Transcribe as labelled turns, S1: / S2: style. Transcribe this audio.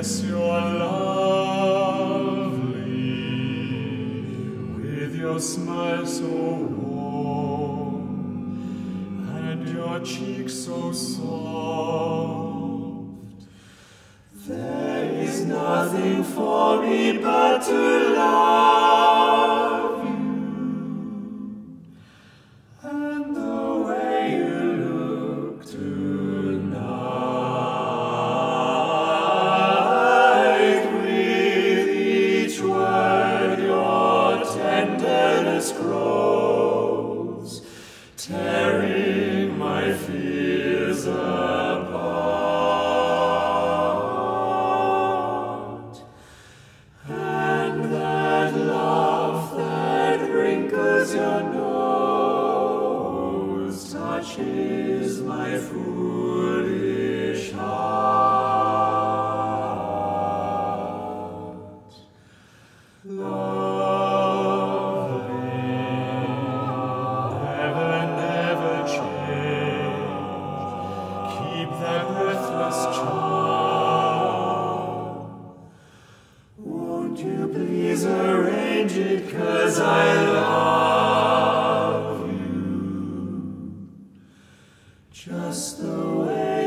S1: Yes, you're lovely with your smile so warm and your cheeks so soft. There is nothing for me but to love grows, tearing my fears apart. And that laugh that wrinkles your nose touches my foolish arrange it, cause I love you. Just the way